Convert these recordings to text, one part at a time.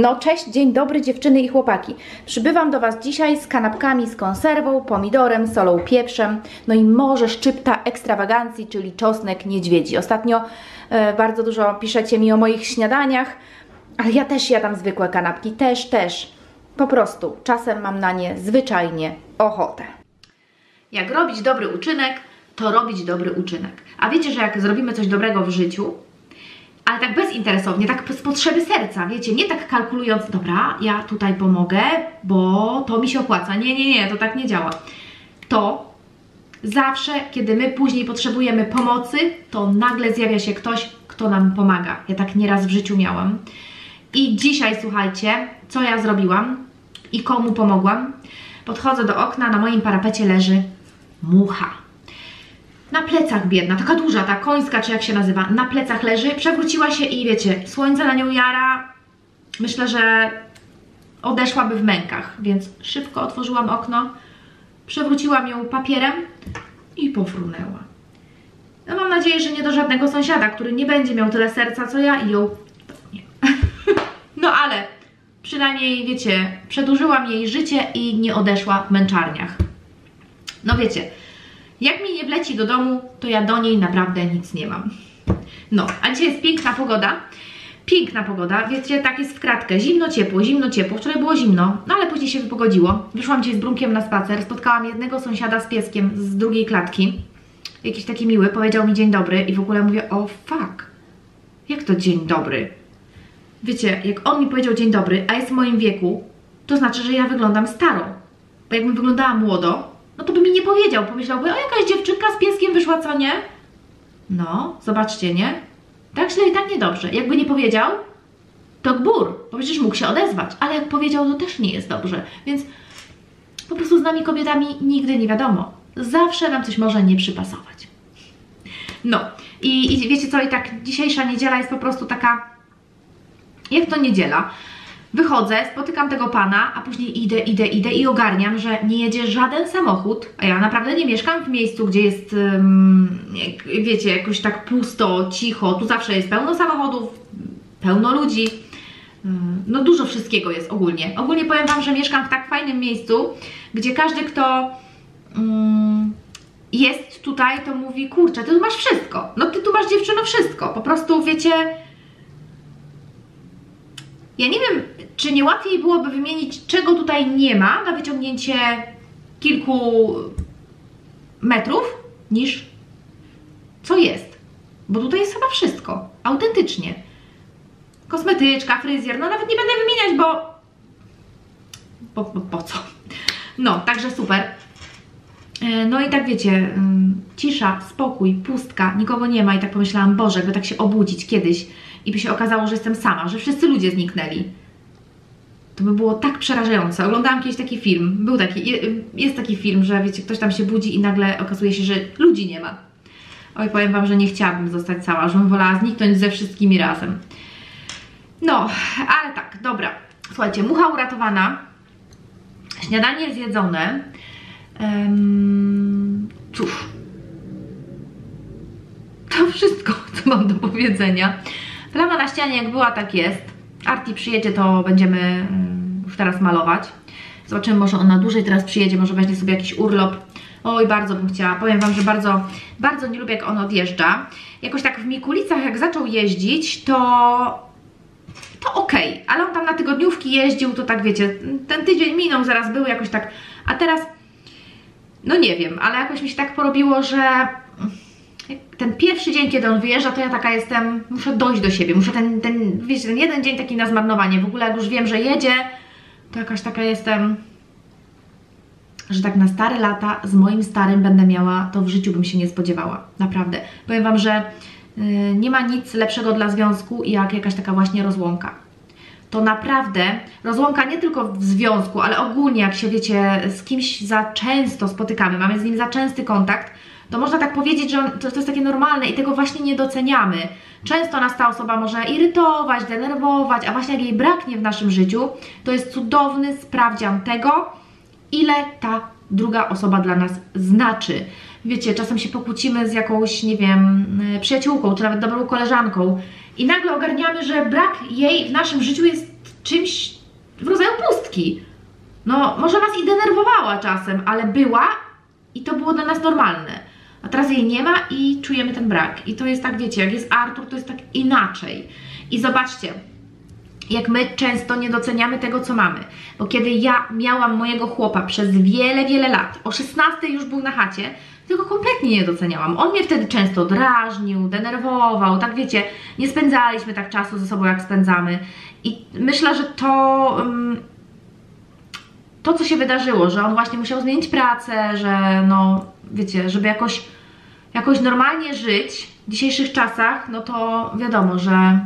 No cześć, dzień dobry dziewczyny i chłopaki. Przybywam do Was dzisiaj z kanapkami z konserwą, pomidorem, solą, pieprzem, no i może szczypta ekstrawagancji, czyli czosnek niedźwiedzi. Ostatnio e, bardzo dużo piszecie mi o moich śniadaniach, ale ja też jadam zwykłe kanapki, też, też. Po prostu, czasem mam na nie zwyczajnie ochotę. Jak robić dobry uczynek, to robić dobry uczynek. A wiecie, że jak zrobimy coś dobrego w życiu, ale tak bezinteresownie, tak z potrzeby serca, wiecie, nie tak kalkulując, dobra, ja tutaj pomogę, bo to mi się opłaca. Nie, nie, nie, to tak nie działa. To zawsze, kiedy my później potrzebujemy pomocy, to nagle zjawia się ktoś, kto nam pomaga. Ja tak nieraz w życiu miałam. I dzisiaj, słuchajcie, co ja zrobiłam i komu pomogłam? Podchodzę do okna, na moim parapecie leży mucha na plecach biedna, taka duża, ta końska, czy jak się nazywa, na plecach leży, przewróciła się i wiecie, słońce na nią jara, myślę, że odeszłaby w mękach, więc szybko otworzyłam okno, przewróciłam ją papierem i pofrunęła. No mam nadzieję, że nie do żadnego sąsiada, który nie będzie miał tyle serca co ja i ją... Nie. no ale przynajmniej, wiecie, przedłużyłam jej życie i nie odeszła w męczarniach. No wiecie, jak mi nie wleci do domu, to ja do niej naprawdę nic nie mam. No, a dzisiaj jest piękna pogoda. Piękna pogoda, wiecie, tak jest w kratkę. Zimno, ciepło, zimno, ciepło. Wczoraj było zimno, no ale później się wypogodziło. Wyszłam dzisiaj z Brunkiem na spacer, spotkałam jednego sąsiada z pieskiem z drugiej klatki. Jakiś taki miły, powiedział mi dzień dobry i w ogóle mówię, o fuck, jak to dzień dobry? Wiecie, jak on mi powiedział dzień dobry, a jest w moim wieku, to znaczy, że ja wyglądam staro. Bo jakbym wyglądała młodo, no to by mi nie powiedział. Pomyślałby, o jakaś dziewczynka z pieskiem wyszła, co nie? No, zobaczcie, nie? Tak źle i tak niedobrze. Jakby nie powiedział, to gbur, bo przecież mógł się odezwać, ale jak powiedział, to też nie jest dobrze. Więc po prostu z nami kobietami nigdy nie wiadomo. Zawsze nam coś może nie przypasować. No, i, i wiecie co, i tak dzisiejsza niedziela jest po prostu taka, jak to niedziela, Wychodzę, spotykam tego pana, a później idę, idę, idę i ogarniam, że nie jedzie żaden samochód, a ja naprawdę nie mieszkam w miejscu, gdzie jest, um, wiecie, jakoś tak pusto, cicho, tu zawsze jest pełno samochodów, pełno ludzi, no dużo wszystkiego jest ogólnie. Ogólnie powiem Wam, że mieszkam w tak fajnym miejscu, gdzie każdy, kto um, jest tutaj, to mówi, kurczę, ty tu masz wszystko, no ty tu masz dziewczyno wszystko, po prostu, wiecie, ja nie wiem, czy nie łatwiej byłoby wymienić, czego tutaj nie ma na wyciągnięcie kilku metrów, niż co jest. Bo tutaj jest chyba wszystko. Autentycznie. Kosmetyczka, fryzjer, no nawet nie będę wymieniać, bo... Po, po, po co? No, także super. E, no i tak wiecie, mm, cisza, spokój, pustka, nikogo nie ma i tak pomyślałam, Boże, by tak się obudzić kiedyś i by się okazało, że jestem sama, że wszyscy ludzie zniknęli. To by było tak przerażające. Oglądałam kiedyś taki film, był taki, jest taki film, że wiecie, ktoś tam się budzi i nagle okazuje się, że ludzi nie ma. Oj, powiem Wam, że nie chciałabym zostać cała, żebym wolała zniknąć ze wszystkimi razem. No, ale tak, dobra. Słuchajcie, mucha uratowana, śniadanie zjedzone. Um, cóż, to wszystko, co mam do powiedzenia. Plama na ścianie jak była, tak jest. Arti przyjedzie, to będziemy mm, już teraz malować. Zobaczymy, może ona dłużej teraz przyjedzie, może weźmie sobie jakiś urlop. Oj, bardzo bym chciała. Powiem Wam, że bardzo, bardzo nie lubię, jak on odjeżdża. Jakoś tak w Mikulicach, jak zaczął jeździć, to to okej, okay. ale on tam na tygodniówki jeździł, to tak wiecie, ten tydzień minął, zaraz był jakoś tak, a teraz, no nie wiem, ale jakoś mi się tak porobiło, że ten pierwszy dzień, kiedy on wyjeżdża, to ja taka jestem, muszę dojść do siebie, muszę ten, ten, wiecie, ten jeden dzień taki na zmarnowanie, w ogóle jak już wiem, że jedzie, to jakaś taka jestem, że tak na stare lata z moim starym będę miała, to w życiu bym się nie spodziewała, naprawdę. Powiem Wam, że yy, nie ma nic lepszego dla związku, jak jakaś taka właśnie rozłąka. To naprawdę rozłąka nie tylko w związku, ale ogólnie jak się wiecie, z kimś za często spotykamy, mamy z nim za częsty kontakt, to można tak powiedzieć, że to, to jest takie normalne i tego właśnie nie doceniamy. Często nas ta osoba może irytować, denerwować, a właśnie jak jej braknie w naszym życiu, to jest cudowny sprawdzian tego, ile ta druga osoba dla nas znaczy. Wiecie, czasem się pokłócimy z jakąś, nie wiem, przyjaciółką, czy nawet dobrą koleżanką i nagle ogarniamy, że brak jej w naszym życiu jest czymś w rodzaju pustki. No, może Was i denerwowała czasem, ale była i to było dla nas normalne. A teraz jej nie ma i czujemy ten brak. I to jest tak, wiecie, jak jest Artur, to jest tak inaczej. I zobaczcie, jak my często nie doceniamy tego, co mamy. Bo kiedy ja miałam mojego chłopa przez wiele, wiele lat, o 16 już był na chacie, tego kompletnie nie doceniałam. On mnie wtedy często drażnił, denerwował, tak wiecie, nie spędzaliśmy tak czasu ze sobą, jak spędzamy. I myślę, że to... Um, to, co się wydarzyło, że on właśnie musiał zmienić pracę, że no, wiecie, żeby jakoś, jakoś normalnie żyć w dzisiejszych czasach, no to wiadomo, że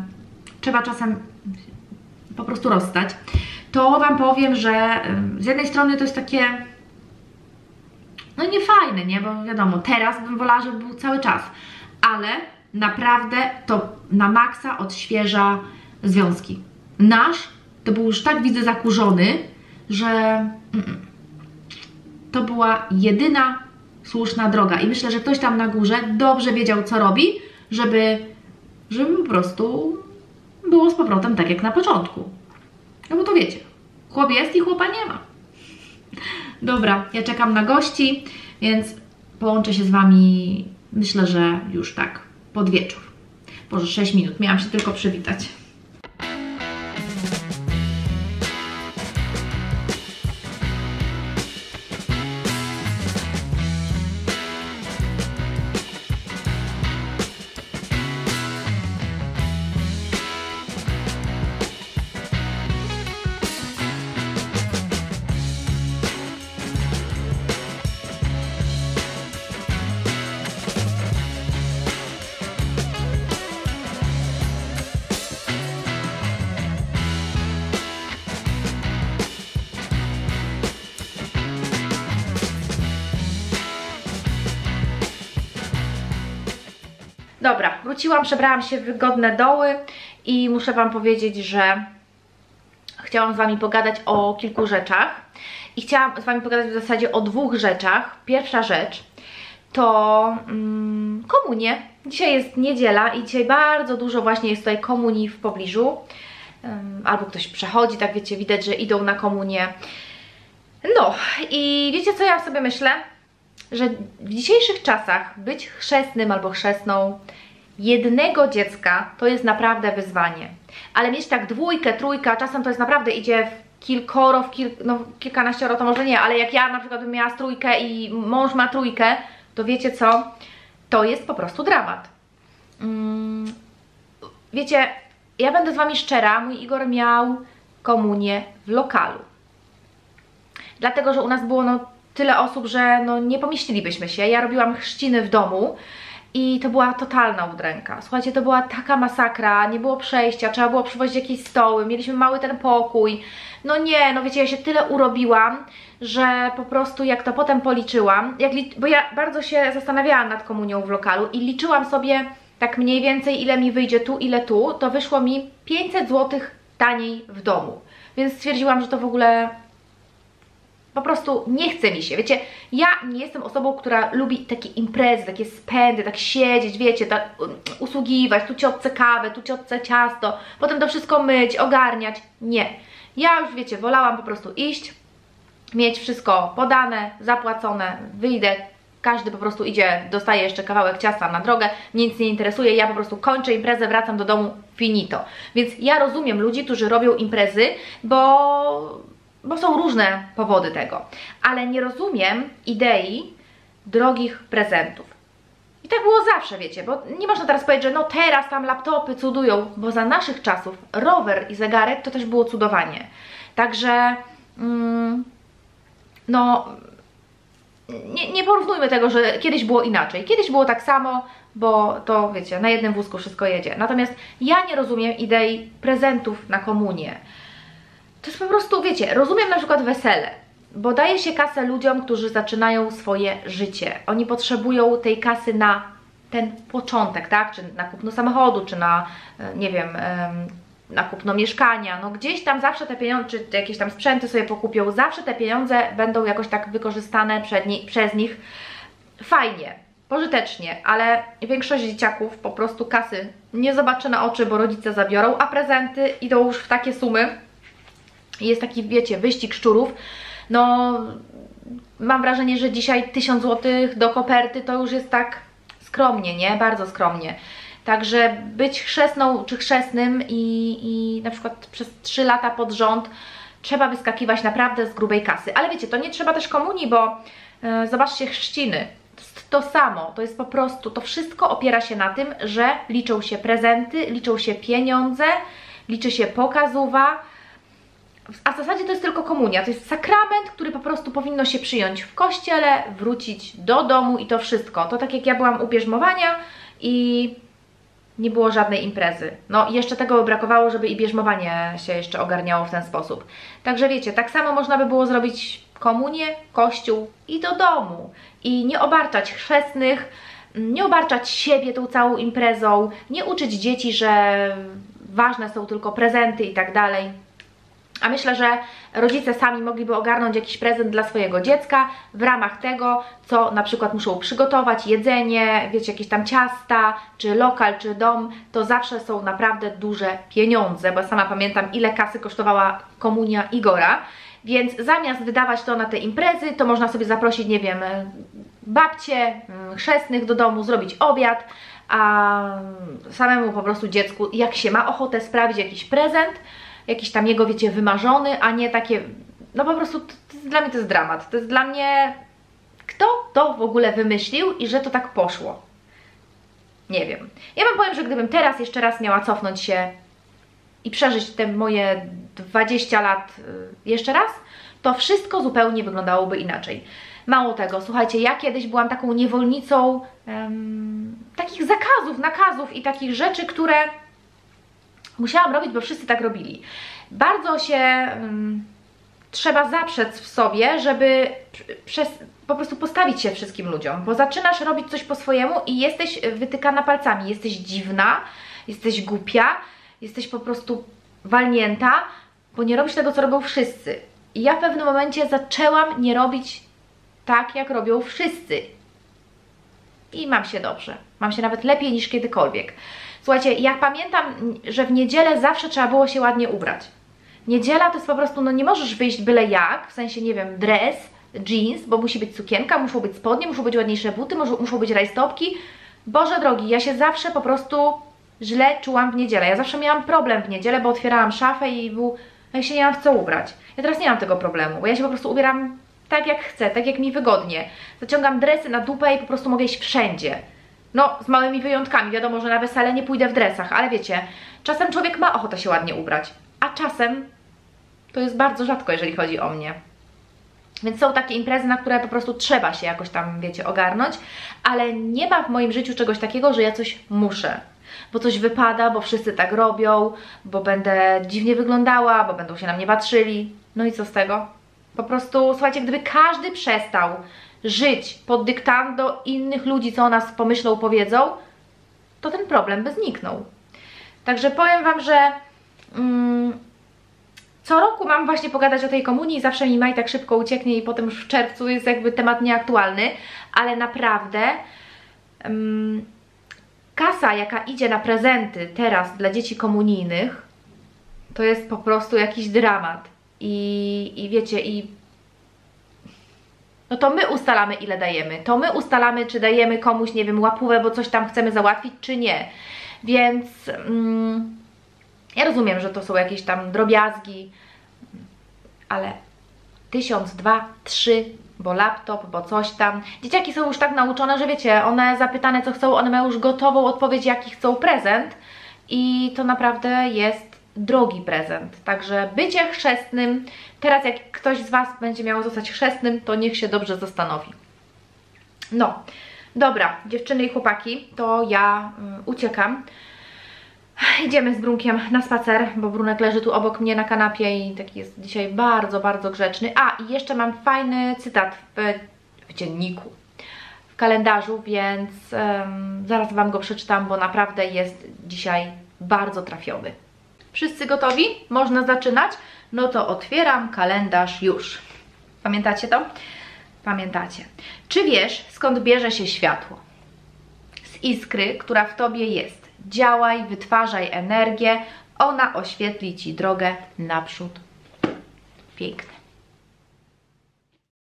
trzeba czasem po prostu rozstać. To Wam powiem, że z jednej strony to jest takie no nie fajne, nie? Bo wiadomo, teraz bym wolała, żeby był cały czas, ale naprawdę to na maksa odświeża związki. Nasz to był już tak widzę zakurzony, że to była jedyna słuszna droga i myślę, że ktoś tam na górze dobrze wiedział co robi, żeby, żeby po prostu było z powrotem tak jak na początku. No bo to wiecie, chłop jest i chłopa nie ma. Dobra, ja czekam na gości, więc połączę się z Wami, myślę, że już tak pod wieczór. Może 6 minut, miałam się tylko przywitać. Dobra, wróciłam, przebrałam się w wygodne doły i muszę Wam powiedzieć, że chciałam z Wami pogadać o kilku rzeczach i chciałam z Wami pogadać w zasadzie o dwóch rzeczach. Pierwsza rzecz to mm, komunie. Dzisiaj jest niedziela i dzisiaj bardzo dużo właśnie jest tutaj komunii w pobliżu. Albo ktoś przechodzi, tak wiecie, widać, że idą na komunię. No i wiecie co ja sobie myślę? Że w dzisiejszych czasach być chrzestnym albo chrzestną jednego dziecka to jest naprawdę wyzwanie. Ale mieć tak dwójkę, trójkę, czasem to jest naprawdę idzie w kilkoro, w kil, no kilkanaścioro to może nie, ale jak ja na przykład bym miała trójkę i mąż ma trójkę, to wiecie co? To jest po prostu dramat. Mm, wiecie, ja będę z Wami szczera, mój Igor miał komunię w lokalu. Dlatego, że u nas było no tyle osób, że no, nie pomieścilibyśmy się. Ja robiłam chrzciny w domu i to była totalna udręka. Słuchajcie, to była taka masakra, nie było przejścia, trzeba było przywozić jakieś stoły, mieliśmy mały ten pokój. No nie, no wiecie, ja się tyle urobiłam, że po prostu jak to potem policzyłam, jak bo ja bardzo się zastanawiałam nad komunią w lokalu i liczyłam sobie tak mniej więcej ile mi wyjdzie tu, ile tu, to wyszło mi 500 zł taniej w domu. Więc stwierdziłam, że to w ogóle po prostu nie chce mi się. Wiecie, ja nie jestem osobą, która lubi takie imprezy, takie spędy, tak siedzieć, wiecie, tak usługiwać, tu ciotce kawę, tu ciotce ciasto, potem to wszystko myć, ogarniać. Nie. Ja już, wiecie, wolałam po prostu iść, mieć wszystko podane, zapłacone, wyjdę, każdy po prostu idzie, dostaje jeszcze kawałek ciasta na drogę, nic nie interesuje, ja po prostu kończę imprezę, wracam do domu, finito. Więc ja rozumiem ludzi, którzy robią imprezy, bo bo są różne powody tego, ale nie rozumiem idei drogich prezentów. I tak było zawsze, wiecie, bo nie można teraz powiedzieć, że no teraz tam laptopy cudują, bo za naszych czasów rower i zegarek to też było cudowanie. Także, mm, no, nie, nie porównujmy tego, że kiedyś było inaczej. Kiedyś było tak samo, bo to, wiecie, na jednym wózku wszystko jedzie. Natomiast ja nie rozumiem idei prezentów na komunię to po prostu, wiecie, rozumiem na przykład wesele, bo daje się kasę ludziom, którzy zaczynają swoje życie. Oni potrzebują tej kasy na ten początek, tak? Czy na kupno samochodu, czy na, e, nie wiem, na kupno mieszkania. No gdzieś tam zawsze te pieniądze, czy jakieś tam sprzęty sobie pokupią, zawsze te pieniądze będą jakoś tak wykorzystane przez nich fajnie, pożytecznie, ale większość dzieciaków po prostu kasy nie zobaczy na oczy, bo rodzice zabiorą, a prezenty idą już w takie sumy, jest taki, wiecie, wyścig szczurów, no mam wrażenie, że dzisiaj 1000 zł do koperty to już jest tak skromnie, nie? Bardzo skromnie. Także być chrzestną czy chrzestnym i, i na przykład przez 3 lata pod rząd trzeba wyskakiwać naprawdę z grubej kasy. Ale wiecie, to nie trzeba też komunii, bo e, zobaczcie chrzciny. To samo, to jest po prostu, to wszystko opiera się na tym, że liczą się prezenty, liczą się pieniądze, liczy się pokazuwa, a w zasadzie to jest tylko komunia, to jest sakrament, który po prostu powinno się przyjąć w kościele, wrócić do domu i to wszystko. To tak jak ja byłam u bierzmowania i nie było żadnej imprezy. No jeszcze tego brakowało, żeby i bierzmowanie się jeszcze ogarniało w ten sposób. Także wiecie, tak samo można by było zrobić komunię, kościół i do domu. I nie obarczać chrzestnych, nie obarczać siebie tą całą imprezą, nie uczyć dzieci, że ważne są tylko prezenty i tak dalej. A myślę, że rodzice sami mogliby ogarnąć jakiś prezent dla swojego dziecka w ramach tego, co na przykład muszą przygotować, jedzenie, wiecie, jakieś tam ciasta, czy lokal, czy dom, to zawsze są naprawdę duże pieniądze, bo sama pamiętam, ile kasy kosztowała komunia Igora, więc zamiast wydawać to na te imprezy, to można sobie zaprosić, nie wiem, babcie, mm, chrzestnych do domu, zrobić obiad, a samemu po prostu dziecku, jak się ma ochotę sprawić jakiś prezent, jakiś tam jego, wiecie, wymarzony, a nie takie, no po prostu, to, to dla mnie to jest dramat, to jest dla mnie, kto to w ogóle wymyślił i że to tak poszło. Nie wiem. Ja Wam powiem, że gdybym teraz jeszcze raz miała cofnąć się i przeżyć te moje 20 lat y, jeszcze raz, to wszystko zupełnie wyglądało inaczej. Mało tego, słuchajcie, ja kiedyś byłam taką niewolnicą takich zakazów, nakazów i takich rzeczy, które musiałam robić, bo wszyscy tak robili. Bardzo się um, trzeba zaprzeć w sobie, żeby przez, po prostu postawić się wszystkim ludziom, bo zaczynasz robić coś po swojemu i jesteś wytykana palcami, jesteś dziwna, jesteś głupia, jesteś po prostu walnięta, bo nie robisz tego, co robią wszyscy. I ja w pewnym momencie zaczęłam nie robić tak, jak robią wszyscy. I mam się dobrze. Mam się nawet lepiej niż kiedykolwiek. Słuchajcie, ja pamiętam, że w niedzielę zawsze trzeba było się ładnie ubrać. Niedziela to jest po prostu, no nie możesz wyjść byle jak, w sensie, nie wiem, dres, jeans, bo musi być sukienka, muszą być spodnie, muszą być ładniejsze buty, muszą, być rajstopki. Boże drogi, ja się zawsze po prostu źle czułam w niedzielę. Ja zawsze miałam problem w niedzielę, bo otwierałam szafę i był, ja się nie mam w co ubrać. Ja teraz nie mam tego problemu, bo ja się po prostu ubieram tak jak chcę, tak jak mi wygodnie. Zaciągam dresy na dupę i po prostu mogę iść wszędzie. No, z małymi wyjątkami. Wiadomo, że na wesele nie pójdę w dresach, ale wiecie, czasem człowiek ma ochotę się ładnie ubrać, a czasem to jest bardzo rzadko, jeżeli chodzi o mnie. Więc są takie imprezy, na które po prostu trzeba się jakoś tam, wiecie, ogarnąć, ale nie ma w moim życiu czegoś takiego, że ja coś muszę. Bo coś wypada, bo wszyscy tak robią, bo będę dziwnie wyglądała, bo będą się na mnie patrzyli. No i co z tego? Po prostu, słuchajcie, gdyby każdy przestał żyć pod dyktando innych ludzi, co o nas pomyślą, powiedzą, to ten problem by zniknął. Także powiem Wam, że mm, co roku mam właśnie pogadać o tej komunii, zawsze mi maj tak szybko ucieknie i potem już w czerwcu jest jakby temat nieaktualny, ale naprawdę mm, kasa, jaka idzie na prezenty teraz dla dzieci komunijnych, to jest po prostu jakiś dramat. I, i wiecie, i no to my ustalamy ile dajemy. To my ustalamy, czy dajemy komuś, nie wiem, łapówę, bo coś tam chcemy załatwić, czy nie. Więc mm, ja rozumiem, że to są jakieś tam drobiazgi, ale tysiąc, dwa, trzy, bo laptop, bo coś tam. Dzieciaki są już tak nauczone, że wiecie, one zapytane co chcą, one mają już gotową odpowiedź, jaki chcą prezent i to naprawdę jest drogi prezent. Także bycie chrzestnym, teraz jak ktoś z Was będzie miał zostać chrzestnym, to niech się dobrze zastanowi. No, dobra, dziewczyny i chłopaki, to ja um, uciekam. Idziemy z Brunkiem na spacer, bo Brunek leży tu obok mnie na kanapie i taki jest dzisiaj bardzo, bardzo grzeczny. A, i jeszcze mam fajny cytat w, w dzienniku, w kalendarzu, więc um, zaraz Wam go przeczytam, bo naprawdę jest dzisiaj bardzo trafiony. Wszyscy gotowi? Można zaczynać? No to otwieram kalendarz już. Pamiętacie to? Pamiętacie. Czy wiesz, skąd bierze się światło? Z iskry, która w Tobie jest. Działaj, wytwarzaj energię, ona oświetli Ci drogę naprzód. Piękne.